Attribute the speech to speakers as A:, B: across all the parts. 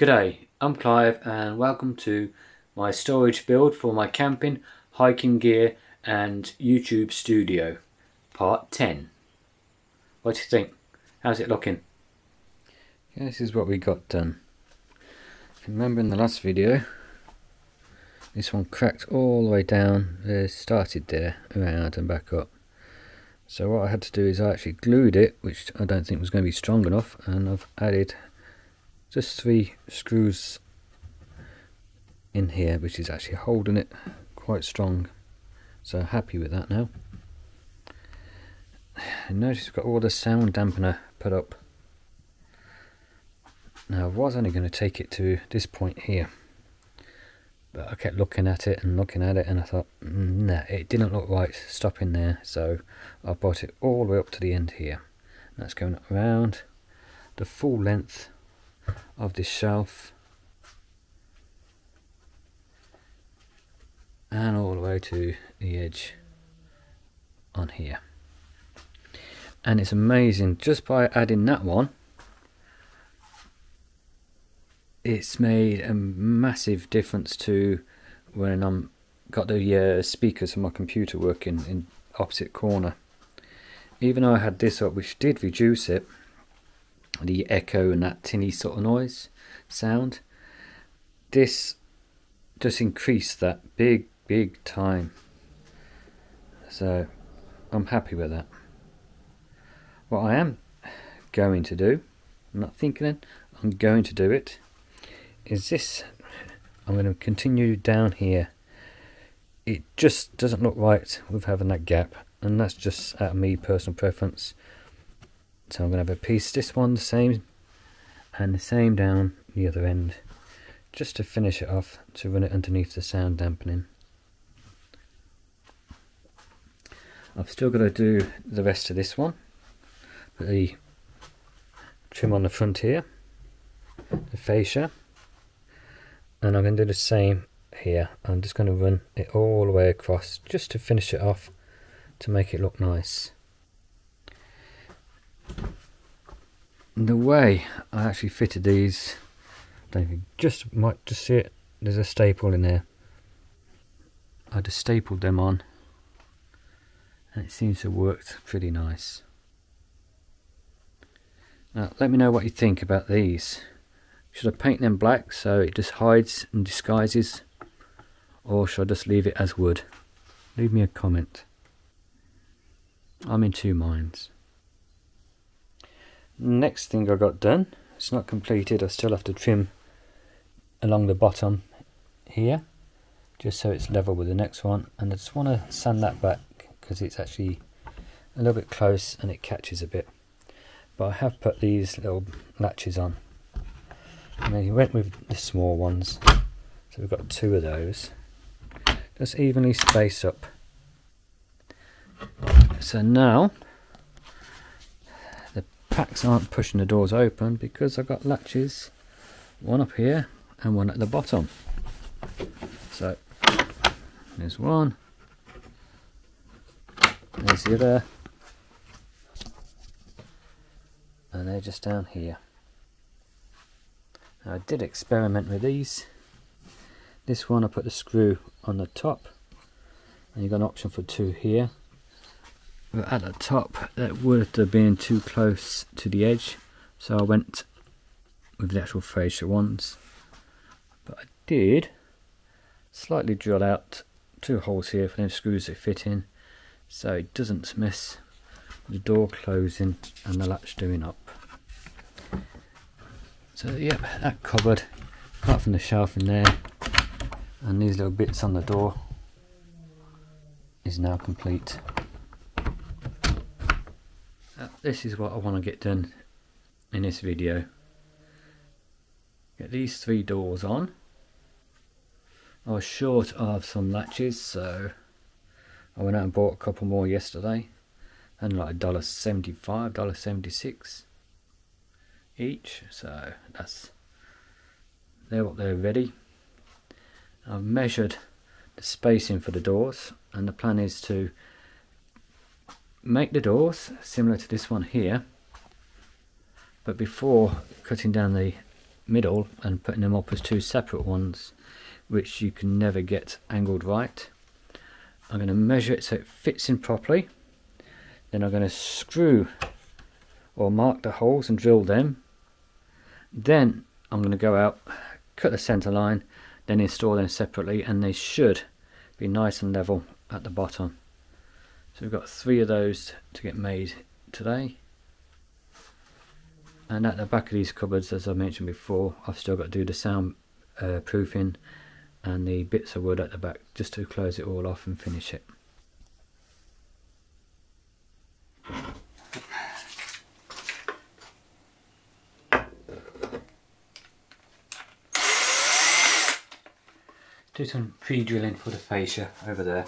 A: G'day, I'm Clive and welcome to my storage build for my camping, hiking gear and YouTube studio, part 10. What do you think? How's it looking? This is what we got done. If you remember in the last video, this one cracked all the way down, it started there, around and back up. So what I had to do is I actually glued it, which I don't think was going to be strong enough, and I've added just three screws in here which is actually holding it quite strong. So happy with that now. And notice we've got all the sound dampener put up. Now I was only going to take it to this point here but I kept looking at it and looking at it and I thought nah it didn't look right stopping there so I brought it all the way up to the end here. And that's going around the full length of this shelf and all the way to the edge on here. And it's amazing just by adding that one it's made a massive difference to when I'm got the uh, speakers on my computer working in opposite corner. Even though I had this up which did reduce it the echo and that tinny sort of noise sound. This just increased that big, big time. So I'm happy with that. What I am going to do, I'm not thinking it, I'm going to do it, is this. I'm going to continue down here. It just doesn't look right with having that gap, and that's just out of me personal preference. So I'm going to have a piece, this one the same, and the same down the other end, just to finish it off, to run it underneath the sound dampening. I've still got to do the rest of this one, the trim on the front here, the fascia, and I'm going to do the same here. I'm just going to run it all the way across just to finish it off to make it look nice. The way I actually fitted these, I don't just might just see it. There's a staple in there. I just stapled them on, and it seems to have worked pretty nice. Now, let me know what you think about these. Should I paint them black so it just hides and disguises, or should I just leave it as wood? Leave me a comment. I'm in two minds. Next thing I got done, it's not completed, I still have to trim along the bottom here, just so it's level with the next one. And I just want to sand that back because it's actually a little bit close and it catches a bit. But I have put these little latches on. And then he went with the small ones. So we've got two of those. Just evenly space up. So now packs aren't pushing the doors open because I've got latches, one up here and one at the bottom. So there's one, there's the other, and they're just down here. Now I did experiment with these. This one I put the screw on the top and you've got an option for two here at the top that would have been too close to the edge. So I went with the actual fascia ones. But I did slightly drill out two holes here for them screws that fit in so it doesn't miss the door closing and the latch doing up. So yep that cupboard apart from the shelf in there and these little bits on the door is now complete Uh, this is what I want to get done in this video. Get these three doors on. I was short of some latches so I went out and bought a couple more yesterday and like a dollar seventy-five, dollar seventy-six each. So that's they're what they're ready. I've measured the spacing for the doors and the plan is to make the doors similar to this one here but before cutting down the middle and putting them up as two separate ones which you can never get angled right. I'm going to measure it so it fits in properly. Then I'm going to screw or mark the holes and drill them. Then I'm going to go out, cut the center line, then install them separately and they should be nice and level at the bottom. So we've got three of those to get made today. And at the back of these cupboards, as I mentioned before, I've still got to do the sound uh, proofing and the bits of wood at the back just to close it all off and finish it. Do some pre-drilling for the fascia over there.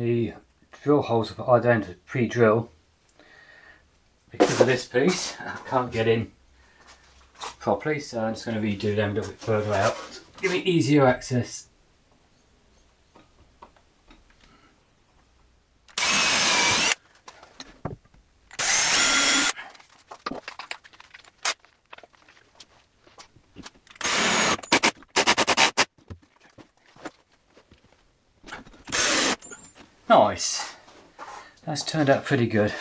A: The drill holes down to pre-drill. Because of this piece I can't get in properly so I'm just going to redo them a little bit further out. Give me easier access Nice. That's turned out pretty good.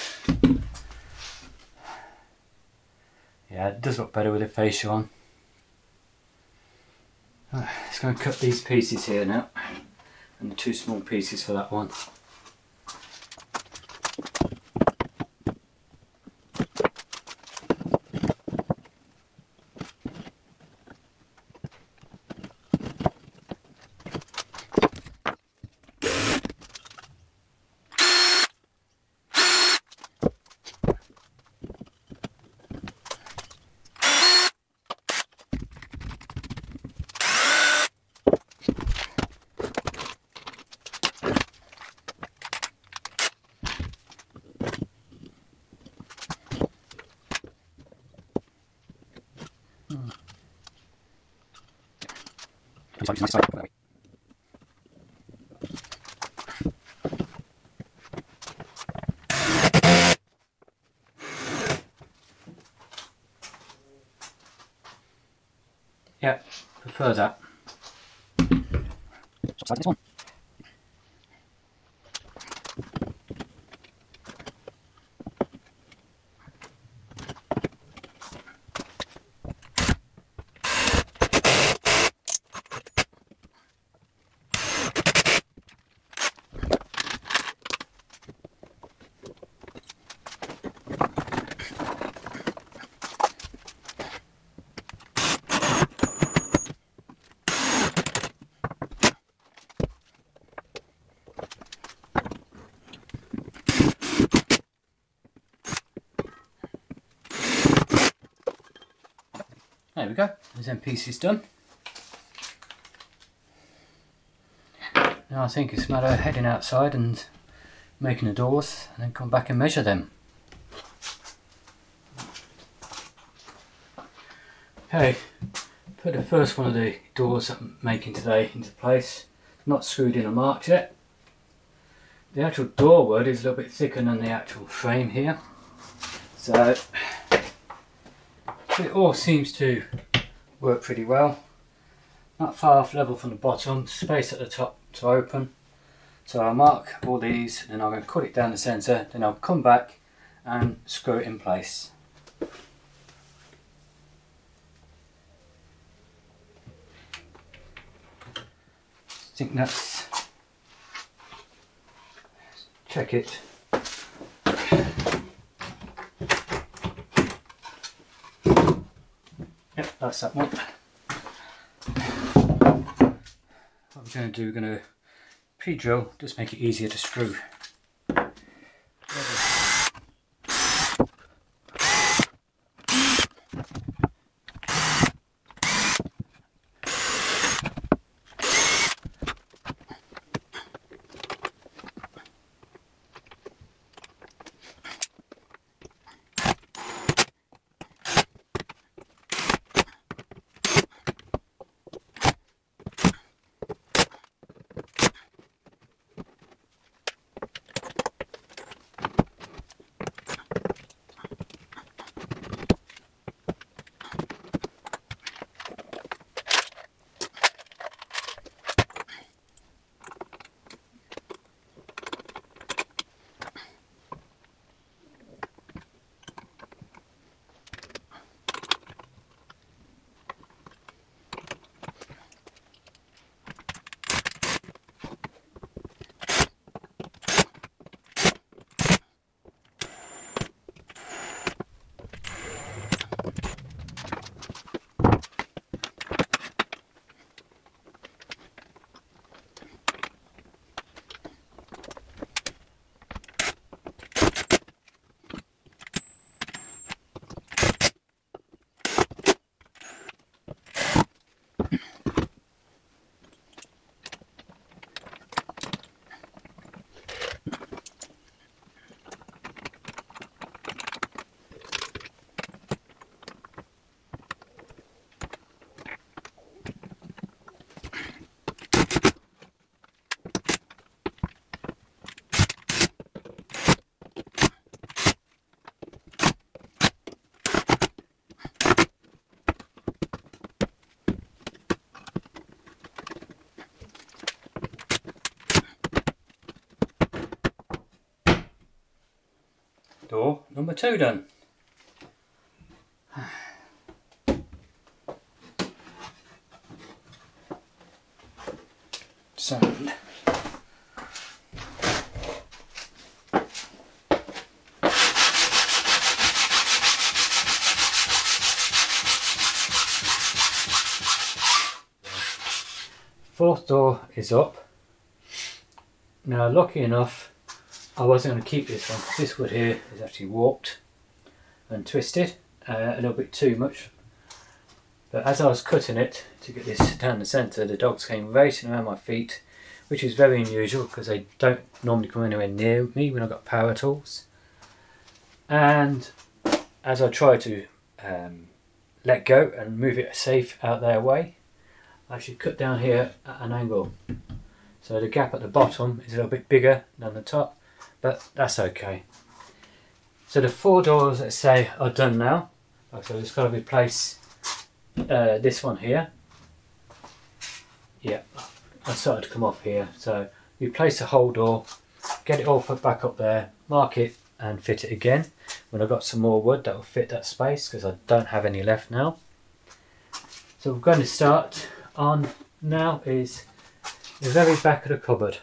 A: Yeah, it does look better with the fascia on. Right, just going to cut these pieces here now. And the two small pieces for that one. Yeah, prefer that. So this one. Go, there's pieces done. Now I think it's a matter of heading outside and making the doors and then come back and measure them. Okay, put the first one of the doors I'm making today into place. Not screwed in or marked yet. The actual door wood is a little bit thicker than the actual frame here. So it all seems to Work pretty well. Not far off level from the bottom, space at the top to open. So I'll mark all these and I'm going to cut it down the centre, then I'll come back and screw it in place. I think that's check it that's that one. What we're going to do we're going to pre-drill just make it easier to screw two done. Sand. Fourth door is up. Now lucky enough I wasn't going to keep this one this wood here is actually warped and twisted uh, a little bit too much. But as I was cutting it to get this down the centre the dogs came racing around my feet which is very unusual because they don't normally come anywhere near me when I've got power tools. And as I try to um, let go and move it safe out their way I should cut down here at an angle. So the gap at the bottom is a little bit bigger than the top but that's okay. So the four doors, let's say, are done now. So just got to replace uh, this one here. Yeah, I started to come off here. So replace the whole door, get it all put back up there, mark it and fit it again. When I've got some more wood that will fit that space because I don't have any left now. So we're going to start on now is the very back of the cupboard.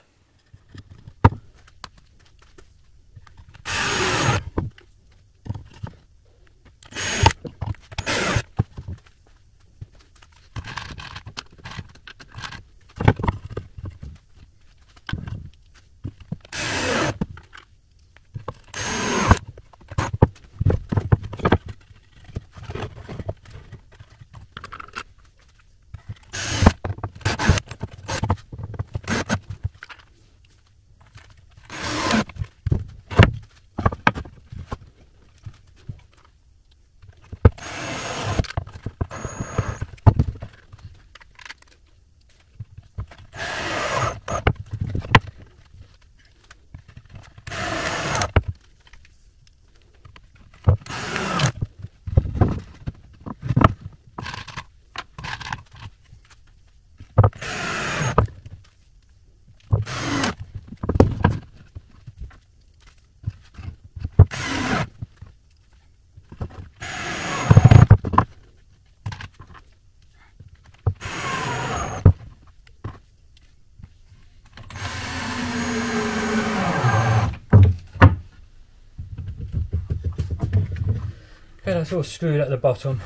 A: That's all screwed at the bottom.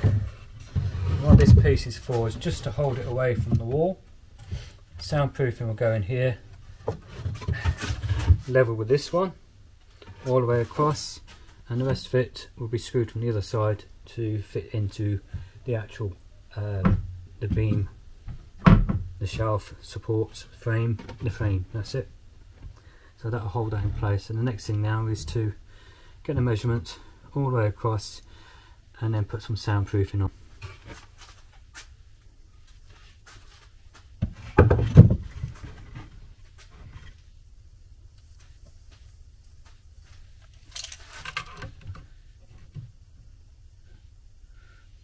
A: What this piece is for is just to hold it away from the wall. Soundproofing will go in here, level with this one, all the way across, and the rest of it will be screwed from the other side to fit into the actual uh, the beam, the shelf supports frame, the frame. That's it. So that'll hold that in place. And the next thing now is to get the measurement all the way across, and then put some soundproofing on.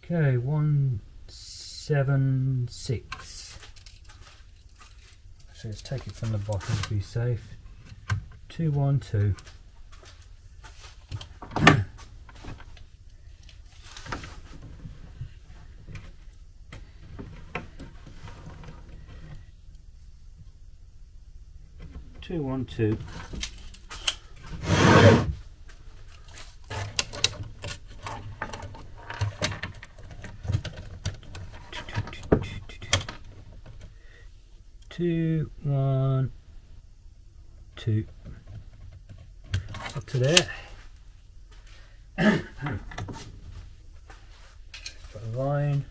A: Okay, one seven six. So let's take it from the bottom to be safe. Two one two. Two. two, one, two. Up to there. Put a line.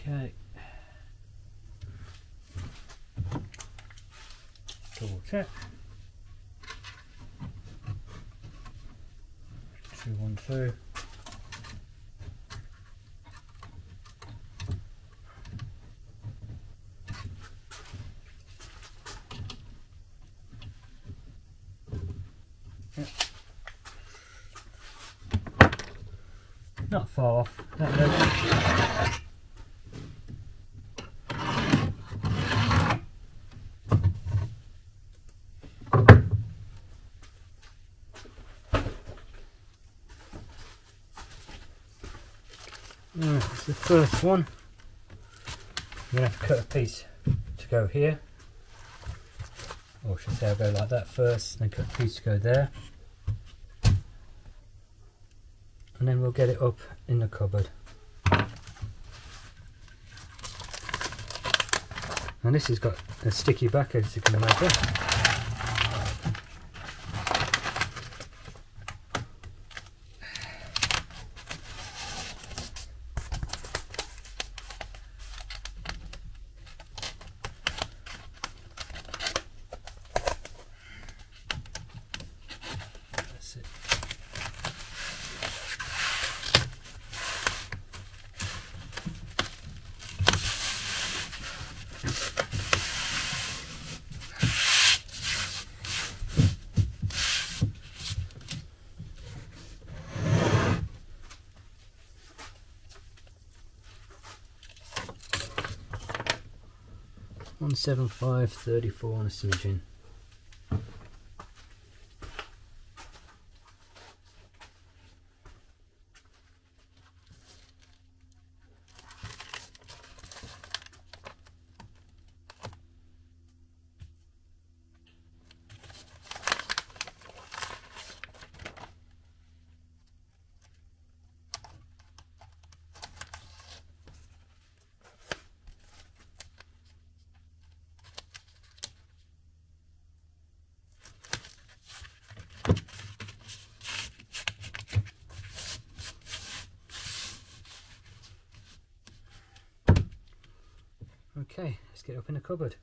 A: Okay. Double check. two, one, two. Not far off. That Right, it's the first one. I'm going to have to cut a piece to go here. Or should I say I'll go like that first, then cut a piece to go there. And then we'll get it up in the cupboard. And this has got a sticky back as you can imagine. One seven five thirty four on a smidgen. Okay, let's get up in the cupboard.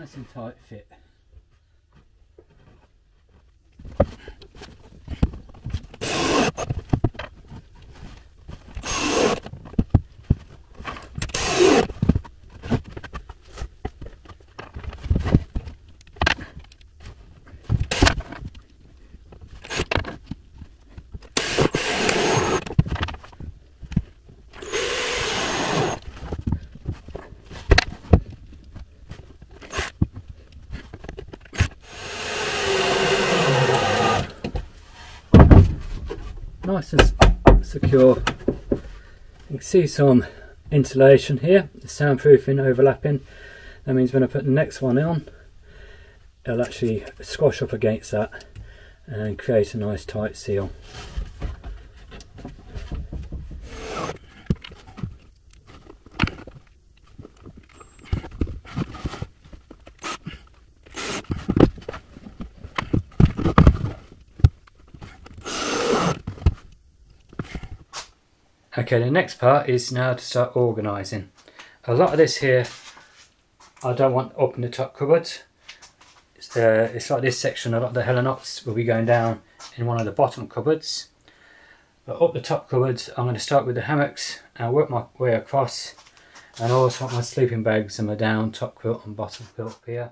B: Nice and tight fit. Nice and secure. You can see some insulation here, soundproofing overlapping. That means when I put the next one on, it'll actually squash up against that and create a nice tight seal.
A: Okay, the next part is now to start organising. A lot of this here, I don't want up in the top cupboards. It's, uh, it's like this section, a lot of the Helinox will be going down in one of the bottom cupboards. But up the top cupboards, I'm going to start with the hammocks and work my way across. And also my sleeping bags and my down, top quilt and bottom quilt here.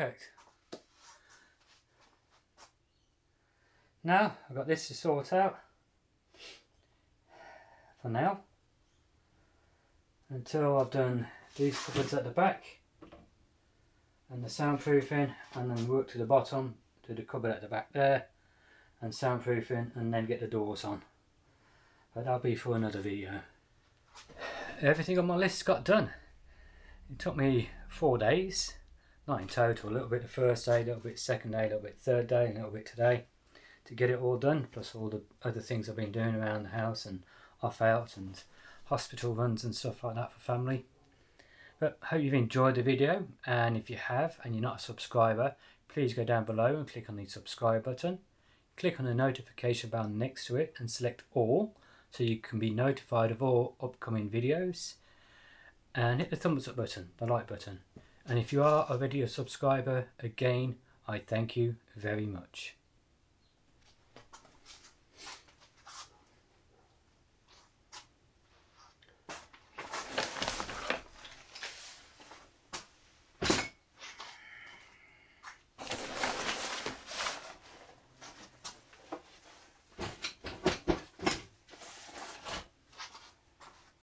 A: Perfect. Now I've got this to sort out. For now. Until I've done these cupboards at the back and the soundproofing and then work to the bottom to the cupboard at the back there and soundproofing and then get the doors on. But that'll be for another video. Everything on my list got done. It took me four days not in total, a little bit the first day, a little bit second day, a little bit third day, a little bit today to get it all done, plus all the other things I've been doing around the house and off out and hospital runs and stuff like that for family. But hope you've enjoyed the video and if you have and you're not a subscriber, please go down below and click on the subscribe button. Click on the notification bell next to it and select all so you can be notified of all upcoming videos. And hit the thumbs up button, the like button. And if you are already a subscriber, again, I thank you very much.